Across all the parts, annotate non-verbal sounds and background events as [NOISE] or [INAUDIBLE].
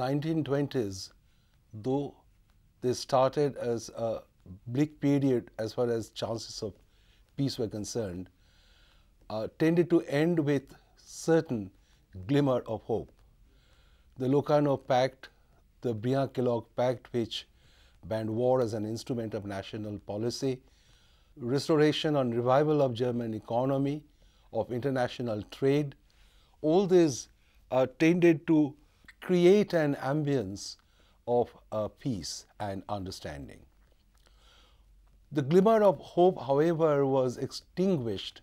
the 1920s, though they started as a bleak period as far as chances of peace were concerned, uh, tended to end with certain glimmer of hope. The Locarno Pact, the Briand-Kellogg Pact, which banned war as an instrument of national policy, restoration and revival of German economy, of international trade, all these uh, tended to create an ambience of uh, peace and understanding. The glimmer of hope, however, was extinguished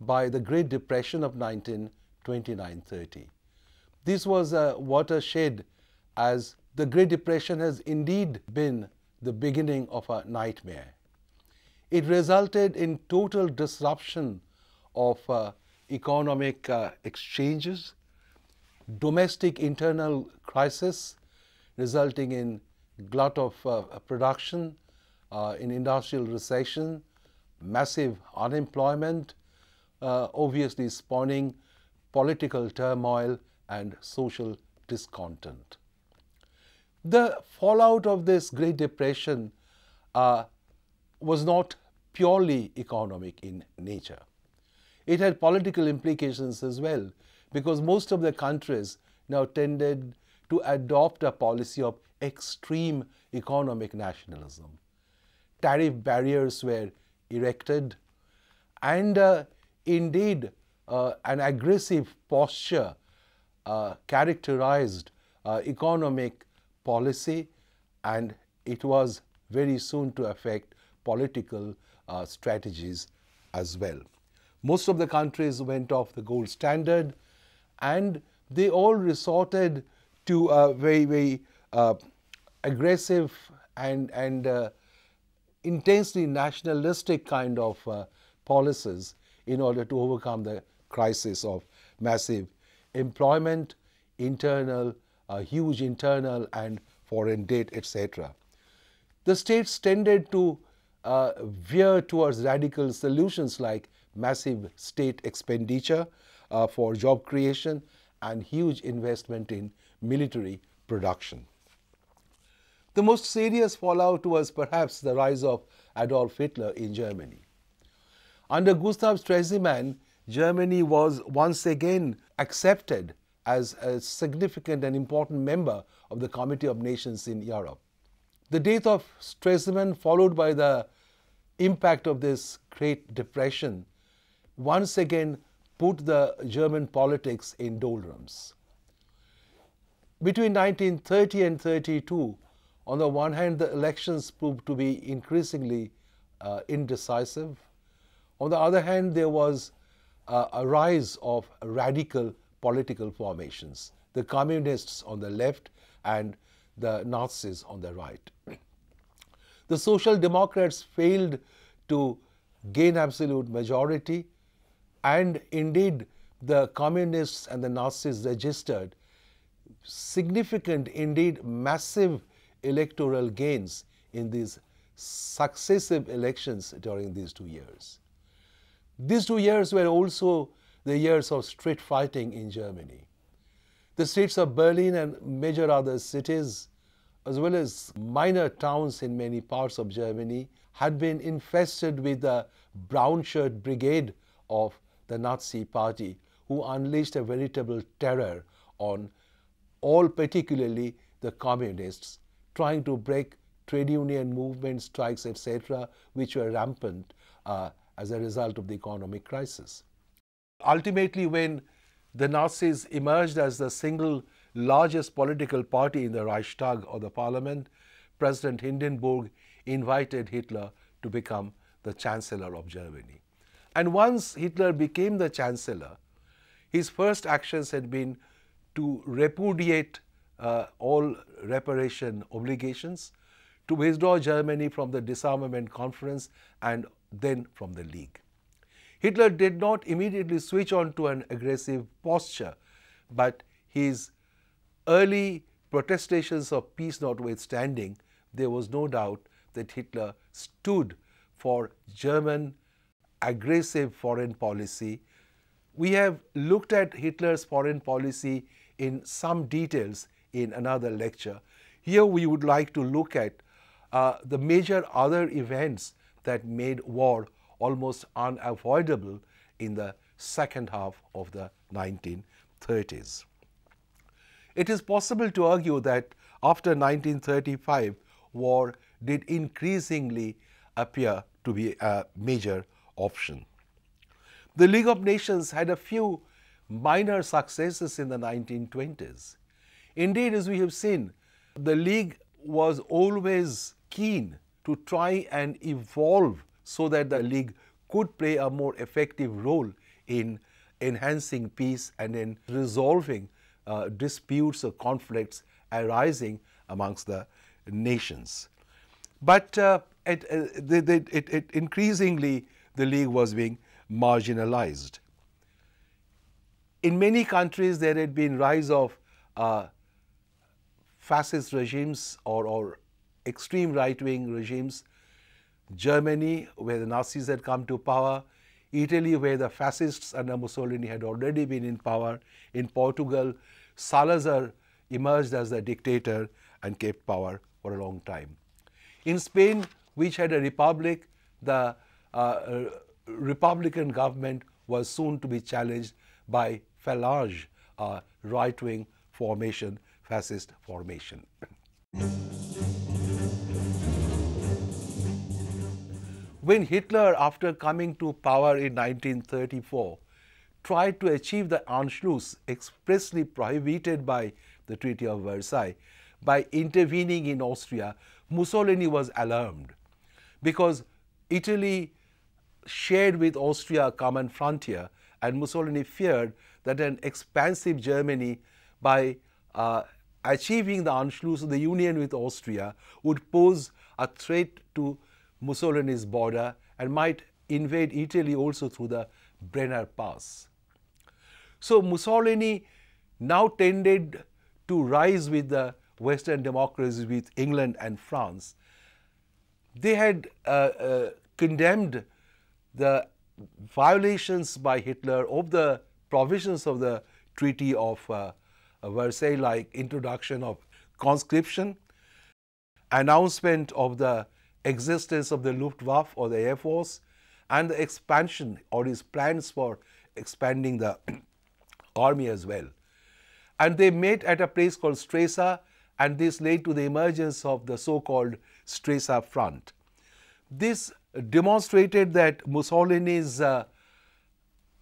by the Great Depression of 1929-30. This was a watershed as the Great Depression has indeed been the beginning of a nightmare. It resulted in total disruption of uh, economic uh, exchanges, domestic internal crisis resulting in glut of uh, production, uh, in industrial recession, massive unemployment, uh, obviously spawning political turmoil and social discontent. The fallout of this Great Depression uh, was not purely economic in nature. It had political implications as well because most of the countries now tended to adopt a policy of extreme economic nationalism. Tariff barriers were erected and uh, indeed uh, an aggressive posture uh, characterized uh, economic policy and it was very soon to affect political uh, strategies as well. Most of the countries went off the gold standard and they all resorted to a very, very uh, aggressive and, and uh, intensely nationalistic kind of uh, policies in order to overcome the crisis of massive employment, internal, uh, huge internal and foreign debt, etc. The states tended to uh, veer towards radical solutions like massive state expenditure uh, for job creation and huge investment in military production. The most serious fallout was perhaps the rise of Adolf Hitler in Germany. Under Gustav Stresemann, Germany was once again accepted as a significant and important member of the Committee of Nations in Europe. The death of Stresemann, followed by the impact of this Great Depression, once again put the German politics in doldrums. Between 1930 and 32, on the one hand, the elections proved to be increasingly uh, indecisive. On the other hand, there was uh, a rise of radical political formations, the communists on the left and the Nazis on the right. The Social Democrats failed to gain absolute majority and indeed the communists and the Nazis registered significant, indeed massive electoral gains in these successive elections during these two years. These two years were also the years of street fighting in Germany. The streets of Berlin and major other cities, as well as minor towns in many parts of Germany, had been infested with the brown shirt brigade of the Nazi party, who unleashed a veritable terror on all, particularly the communists, trying to break trade union movement strikes, etc., which were rampant uh, as a result of the economic crisis. Ultimately, when the Nazis emerged as the single largest political party in the Reichstag or the parliament, President Hindenburg invited Hitler to become the Chancellor of Germany. And once Hitler became the Chancellor, his first actions had been to repudiate uh, all reparation obligations, to withdraw Germany from the disarmament conference and then from the League. Hitler did not immediately switch on to an aggressive posture, but his early protestations of peace notwithstanding, there was no doubt that Hitler stood for German aggressive foreign policy. We have looked at Hitler's foreign policy in some details in another lecture. Here we would like to look at uh, the major other events that made war almost unavoidable in the second half of the 1930s. It is possible to argue that after 1935, war did increasingly appear to be a major option. The League of Nations had a few minor successes in the 1920s. Indeed, as we have seen, the League was always keen to try and evolve so that the League could play a more effective role in enhancing peace and in resolving uh, disputes or conflicts arising amongst the nations. But uh, it, uh, it, it, increasingly, the League was being marginalized. In many countries, there had been rise of uh, fascist regimes or, or extreme right-wing regimes. Germany, where the Nazis had come to power, Italy, where the fascists under Mussolini had already been in power, in Portugal, Salazar emerged as the dictator and kept power for a long time. In Spain, which had a republic, the uh, uh, Republican government was soon to be challenged by Falange, a right-wing formation, fascist formation. when Hitler, after coming to power in 1934, tried to achieve the Anschluss expressly prohibited by the Treaty of Versailles by intervening in Austria, Mussolini was alarmed because Italy shared with Austria a common frontier and Mussolini feared that an expansive Germany by uh, achieving the Anschluss of the union with Austria would pose a threat to Mussolini's border and might invade Italy also through the Brenner Pass. So Mussolini now tended to rise with the Western democracies, with England and France. They had uh, uh, condemned the violations by Hitler of the provisions of the Treaty of uh, Versailles, like introduction of conscription, announcement of the existence of the Luftwaffe or the Air Force, and the expansion or his plans for expanding the [CLEARS THROAT] army as well. And they met at a place called Stresa, and this led to the emergence of the so-called Stresa Front. This demonstrated that Mussolini's uh,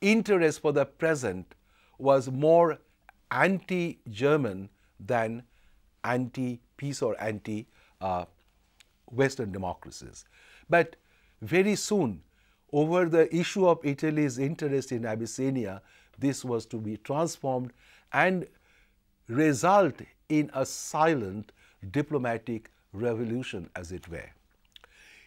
interest for the present was more anti-German than anti-peace or anti-Western uh, democracies. But very soon, over the issue of Italy's interest in Abyssinia, this was to be transformed and result in a silent diplomatic revolution, as it were.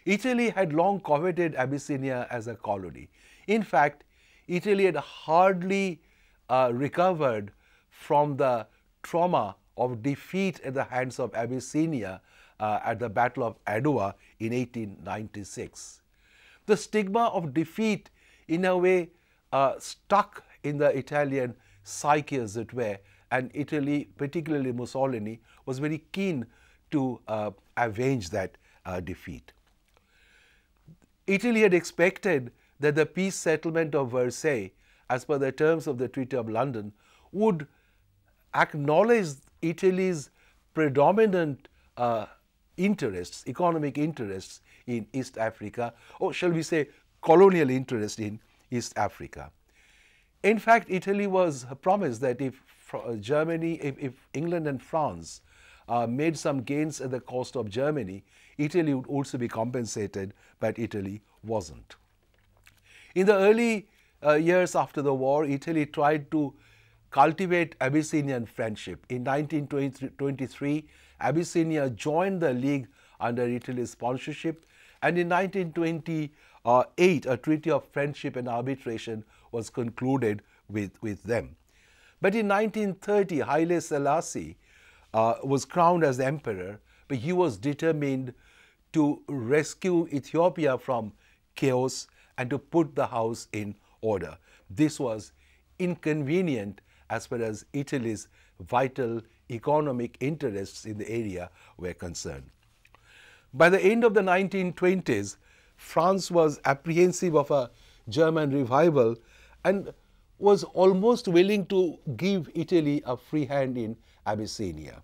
Italy had long coveted Abyssinia as a colony. In fact, Italy had hardly uh, recovered from the trauma of defeat at the hands of Abyssinia uh, at the Battle of Adua in 1896. The stigma of defeat, in a way, uh, stuck in the Italian psyche, as it were, and Italy, particularly Mussolini, was very keen to uh, avenge that uh, defeat. Italy had expected that the peace settlement of Versailles, as per the terms of the Treaty of London, would acknowledge Italy's predominant uh, interests, economic interests in East Africa, or shall we say colonial interest in East Africa. In fact, Italy was promised that if Germany, if, if England and France uh, made some gains at the cost of Germany, Italy would also be compensated, but Italy wasn't. In the early uh, years after the war, Italy tried to cultivate Abyssinian friendship. In 1923, Abyssinia joined the League under Italy's sponsorship, and in 1928, a treaty of friendship and arbitration was concluded with, with them. But in 1930, Haile Selassie uh, was crowned as emperor, but he was determined to rescue Ethiopia from chaos and to put the house in order. This was inconvenient as far as Italy's vital economic interests in the area were concerned. By the end of the 1920s, France was apprehensive of a German revival and was almost willing to give Italy a free hand in Abyssinia.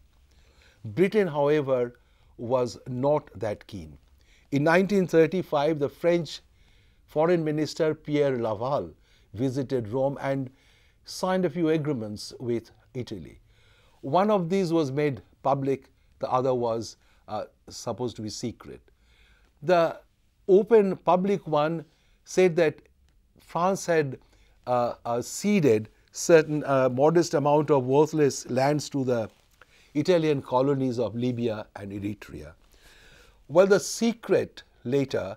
Britain, however, was not that keen. In 1935, the French Foreign Minister Pierre Laval visited Rome and signed a few agreements with Italy. One of these was made public, the other was uh, supposed to be secret. The open public one said that France had uh, uh, ceded certain uh, modest amount of worthless lands to the Italian colonies of Libya and Eritrea. Well, the secret later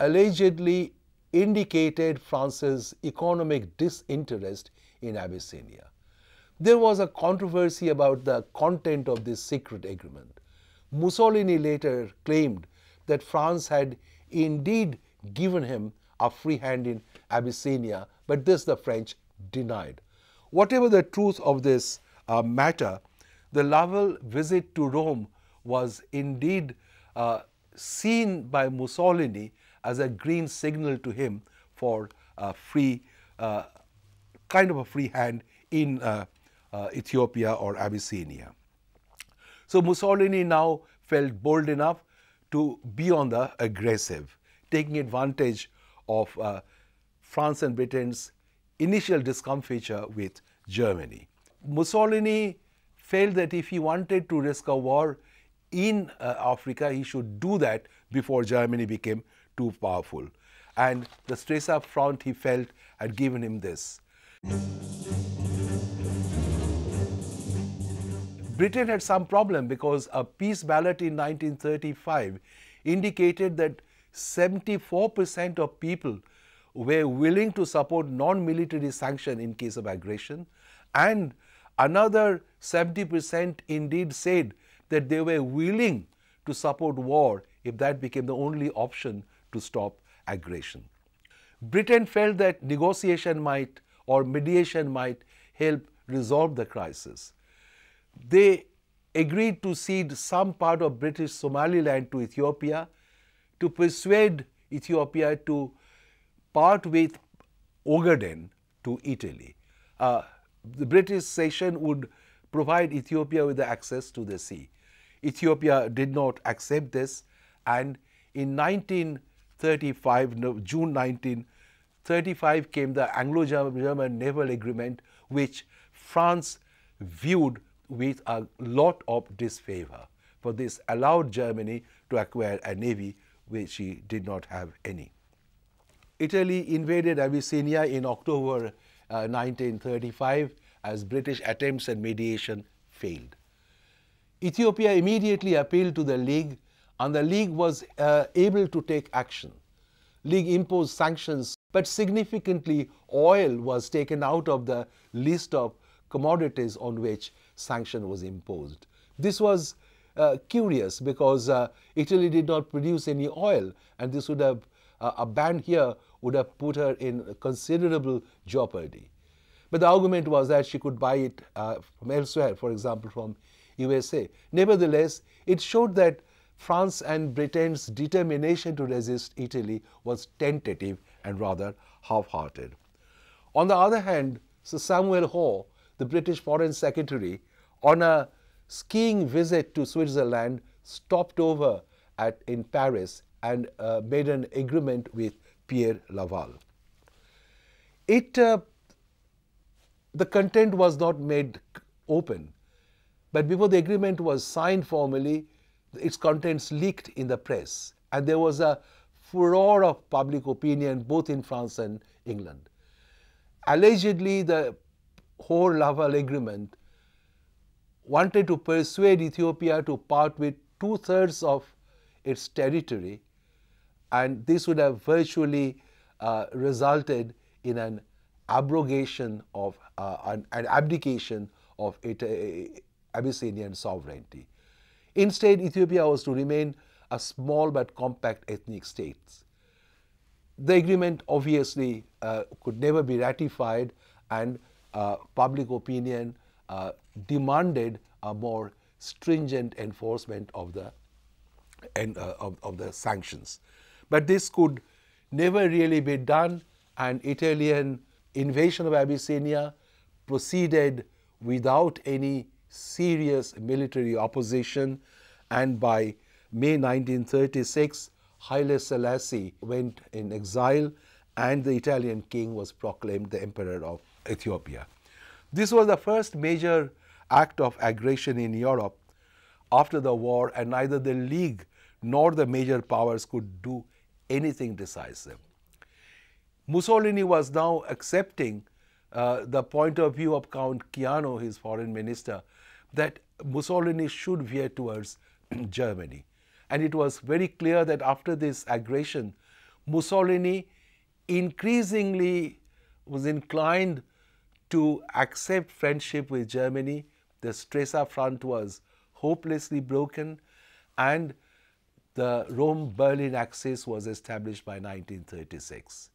allegedly indicated France's economic disinterest in Abyssinia. There was a controversy about the content of this secret agreement. Mussolini later claimed that France had indeed given him a free hand in Abyssinia, but this the French denied. Whatever the truth of this uh, matter, the Laval visit to Rome was indeed uh, seen by Mussolini as a green signal to him for a free, uh, kind of a free hand in uh, uh, Ethiopia or Abyssinia. So Mussolini now felt bold enough to be on the aggressive, taking advantage of uh, France and Britain's initial discomfiture with Germany. Mussolini felt that if he wanted to risk a war in uh, Africa, he should do that before Germany became too powerful. And the stress Stresa front, he felt, had given him this. Britain had some problem because a peace ballot in 1935 indicated that 74% of people were willing to support non-military sanction in case of aggression and another 70% indeed said that they were willing to support war if that became the only option to stop aggression. Britain felt that negotiation might or mediation might help resolve the crisis. They agreed to cede some part of British Somaliland to Ethiopia to persuade Ethiopia to part with Ogaden to Italy. Uh, the British cession would provide Ethiopia with the access to the sea. Ethiopia did not accept this and in 1935, June 1935 came the Anglo-German Naval Agreement which France viewed with a lot of disfavor for this allowed Germany to acquire a navy which she did not have any. Italy invaded Abyssinia in October uh, 1935 as British attempts at mediation failed. Ethiopia immediately appealed to the League and the League was uh, able to take action. League imposed sanctions, but significantly oil was taken out of the list of commodities on which sanction was imposed. This was uh, curious because uh, Italy did not produce any oil and this would have, uh, a ban here would have put her in considerable jeopardy. But the argument was that she could buy it uh, from elsewhere, for example, from USA. Nevertheless, it showed that France and Britain's determination to resist Italy was tentative and rather half-hearted. On the other hand, Sir Samuel Hoare, the British Foreign Secretary, on a skiing visit to Switzerland, stopped over at, in Paris and uh, made an agreement with Pierre Laval. It, uh, the content was not made open, but before the agreement was signed formally, its contents leaked in the press, and there was a furor of public opinion both in France and England. Allegedly, the Hoare-Laval agreement wanted to persuade Ethiopia to part with two-thirds of its territory, and this would have virtually uh, resulted in an abrogation of uh, an, an, abdication of it, uh, Abyssinian sovereignty. Instead, Ethiopia was to remain a small but compact ethnic state. The agreement obviously uh, could never be ratified and uh, public opinion uh, demanded a more stringent enforcement of the, and, uh, of, of the sanctions. But this could never really be done, and Italian invasion of Abyssinia proceeded without any serious military opposition, and by May 1936, Haile Selassie went in exile, and the Italian king was proclaimed the emperor of Ethiopia. This was the first major act of aggression in Europe after the war, and neither the League nor the major powers could do anything decisive. Mussolini was now accepting uh, the point of view of Count Ciano, his foreign minister, that Mussolini should veer towards [CLEARS THROAT] Germany. And it was very clear that after this aggression, Mussolini increasingly was inclined to accept friendship with Germany. The Stresa front was hopelessly broken, and the Rome Berlin axis was established by 1936.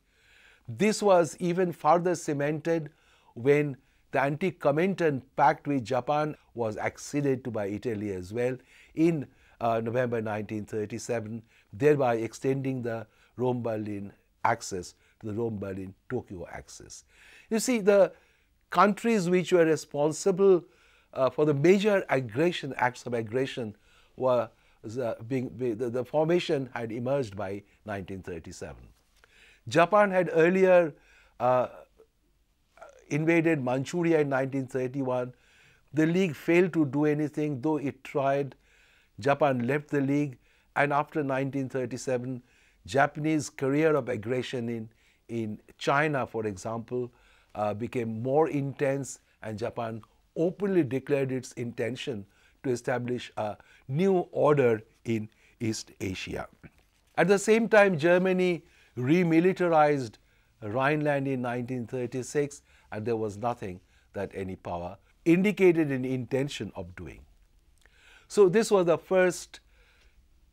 This was even further cemented when the anti-Comintern pact with Japan was acceded to by Italy as well in uh, November 1937, thereby extending the Rome-Berlin axis to the Rome-Berlin-Tokyo axis. You see, the countries which were responsible uh, for the major aggression, acts of aggression, were uh, being, the, the formation had emerged by 1937. Japan had earlier uh, invaded Manchuria in 1931. The League failed to do anything, though it tried. Japan left the League, and after 1937, Japanese career of aggression in, in China, for example, uh, became more intense, and Japan openly declared its intention to establish a new order in East Asia. At the same time, Germany remilitarized Rhineland in 1936, and there was nothing that any power indicated an intention of doing. So, this was the first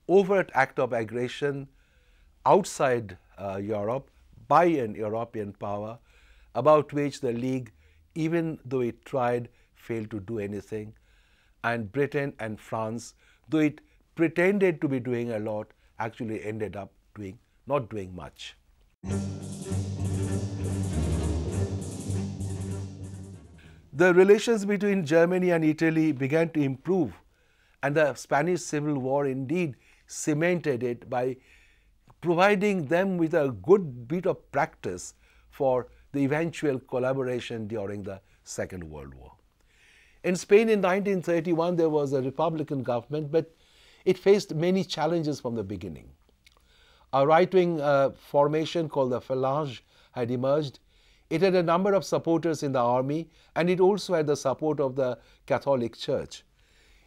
overt act of aggression outside uh, Europe by an European power about which the League, even though it tried, failed to do anything. And Britain and France, though it pretended to be doing a lot, actually ended up doing not doing much. The relations between Germany and Italy began to improve, and the Spanish Civil War indeed cemented it by providing them with a good bit of practice for the eventual collaboration during the Second World War. In Spain in 1931, there was a Republican government, but it faced many challenges from the beginning. A right wing uh, formation called the Falange had emerged. It had a number of supporters in the army, and it also had the support of the Catholic Church.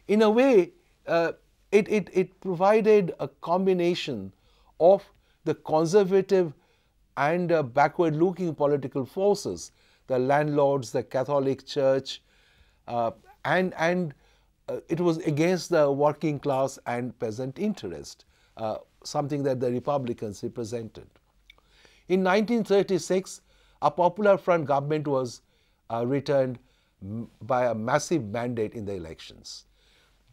In a way, uh, it, it, it provided a combination of the conservative and uh, backward looking political forces, the landlords, the Catholic Church, and, and uh, it was against the working class and peasant interest, uh, something that the Republicans represented. In 1936, a Popular Front government was uh, returned by a massive mandate in the elections.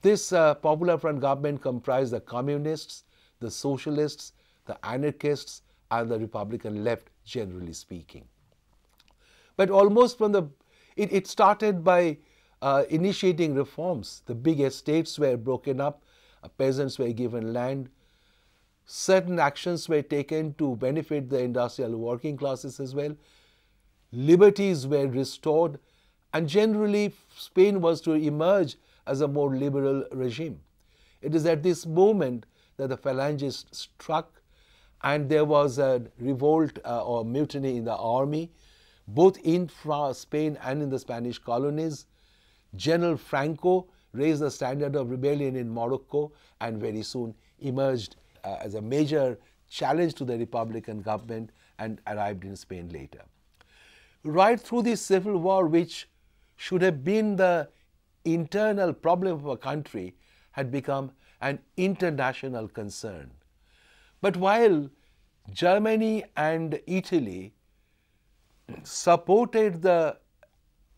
This uh, Popular Front government comprised the communists, the socialists, the anarchists, and the Republican left, generally speaking. But almost from the, it, it started by uh, initiating reforms. The big estates were broken up, uh, peasants were given land. Certain actions were taken to benefit the industrial working classes as well. Liberties were restored, and generally, Spain was to emerge as a more liberal regime. It is at this moment that the Falangists struck, and there was a revolt uh, or mutiny in the army, both in Spain and in the Spanish colonies. General Franco raised the standard of rebellion in Morocco and very soon emerged uh, as a major challenge to the Republican government and arrived in Spain later. Right through this civil war, which should have been the internal problem of a country, had become an international concern. But while Germany and Italy supported the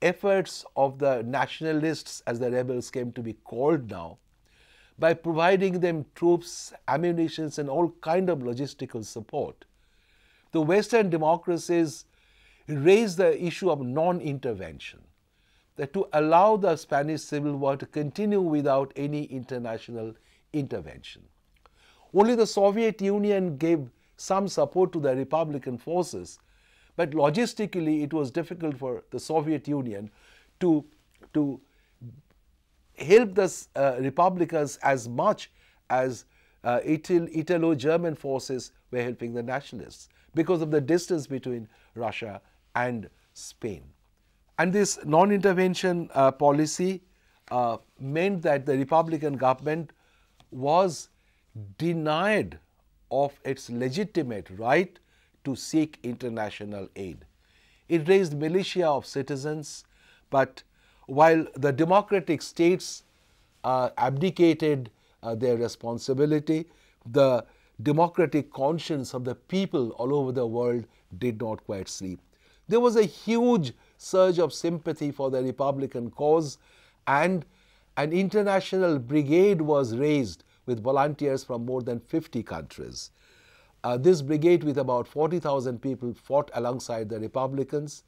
efforts of the nationalists, as the rebels came to be called now, by providing them troops, ammunition, and all kind of logistical support. The Western democracies raised the issue of non-intervention, that to allow the Spanish Civil War to continue without any international intervention. Only the Soviet Union gave some support to the Republican forces, but logistically it was difficult for the Soviet Union to, to help the uh, Republicans as much as uh, Italo-German forces were helping the nationalists because of the distance between Russia and Spain. And this non-intervention uh, policy uh, meant that the Republican government was denied of its legitimate right to seek international aid. It raised militia of citizens, but while the democratic states uh, abdicated uh, their responsibility, the democratic conscience of the people all over the world did not quite sleep. There was a huge surge of sympathy for the Republican cause, and an international brigade was raised with volunteers from more than 50 countries. Uh, this brigade, with about 40,000 people, fought alongside the Republicans.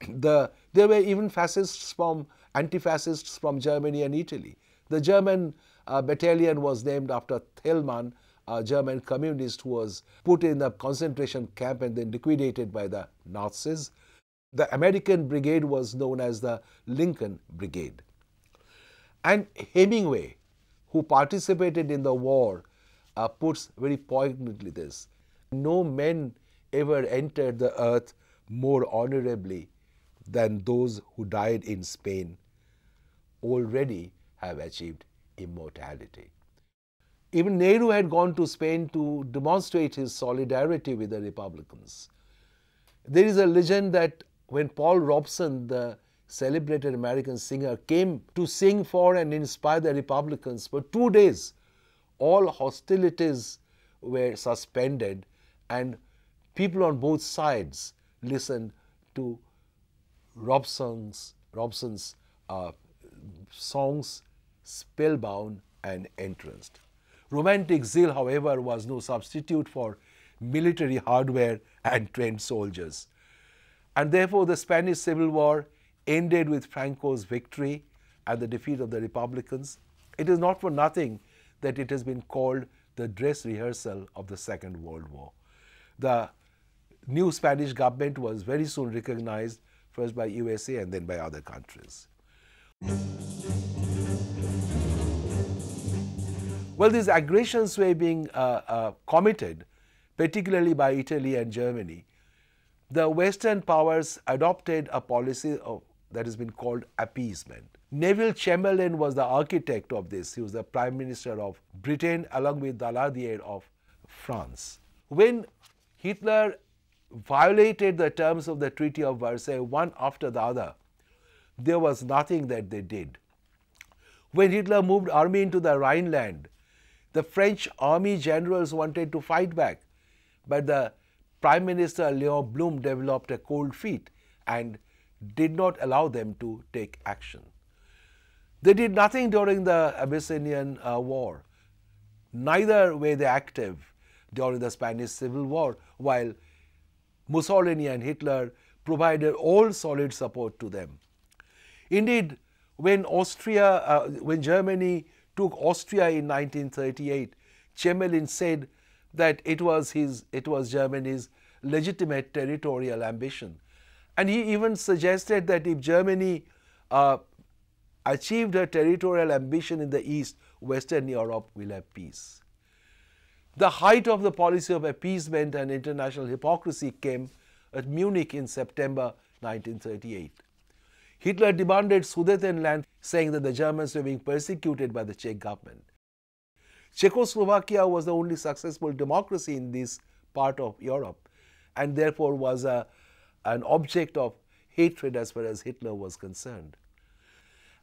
[CLEARS THROAT] The, there were even fascists from anti-fascists from Germany and Italy. The German uh, battalion was named after Thälmann, a German communist who was put in a concentration camp and then liquidated by the Nazis. The American brigade was known as the Lincoln Brigade. And Hemingway, who participated in the war, uh, puts very poignantly this no men ever entered the earth more honorably than those who died in Spain, already have achieved immortality. Even Nehru had gone to Spain to demonstrate his solidarity with the Republicans. There is a legend that when Paul Robeson, the celebrated American singer, came to sing for and inspire the Republicans for two days, all hostilities were suspended and people on both sides listened to Robson's, Robeson's uh, songs spellbound and entranced. Romantic zeal, however, was no substitute for military hardware and trained soldiers. And therefore, the Spanish Civil War ended with Franco's victory and the defeat of the Republicans. It is not for nothing that it has been called the dress rehearsal of the Second World War. The new Spanish government was very soon recognized first by USA and then by other countries. Well, these aggressions were being uh, uh, committed, particularly by Italy and Germany. The Western powers adopted a policy of, that has been called appeasement. Neville Chamberlain was the architect of this. He was the Prime Minister of Britain along with Daladier of France. When Hitler violated the terms of the Treaty of Versailles one after the other. There was nothing that they did. When Hitler moved army into the Rhineland, the French army generals wanted to fight back, but the Prime Minister Léon Blum developed a cold feet and did not allow them to take action. They did nothing during the Abyssinian uh, War. Neither were they active during the Spanish Civil War, while Mussolini and Hitler provided all solid support to them. Indeed, when Austria, uh, when Germany took Austria in 1938, Chamberlain said that it was his, it was Germany's legitimate territorial ambition, and he even suggested that if Germany uh, achieved her territorial ambition in the East, Western Europe will have peace. The height of the policy of appeasement and international hypocrisy came at Munich in September 1938. Hitler demanded Sudetenland, saying that the Germans were being persecuted by the Czech government. Czechoslovakia was the only successful democracy in this part of Europe and therefore was a, an object of hatred as far as Hitler was concerned.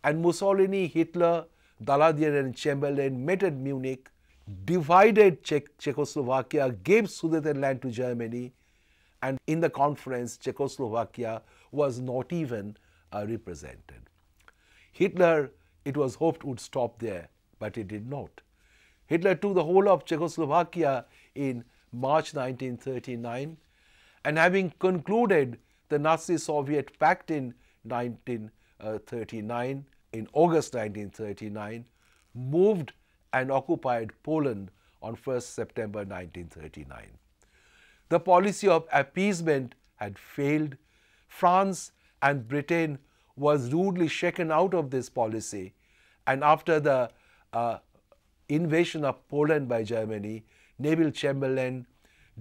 And Mussolini, Hitler, Daladier and Chamberlain met at Munich divided Czech Czechoslovakia, gave Sudetenland to Germany, and in the conference, Czechoslovakia was not even uh, represented. Hitler, it was hoped, would stop there, but it did not. Hitler took the whole of Czechoslovakia in March 1939, and having concluded the Nazi Soviet Pact in 1939, in August 1939, moved and occupied Poland on 1st September 1939. The policy of appeasement had failed. France and Britain was rudely shaken out of this policy. And after the uh, invasion of Poland by Germany, Neville Chamberlain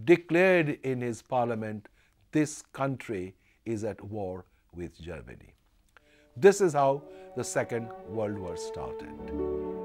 declared in his parliament, this country is at war with Germany. This is how the Second World War started.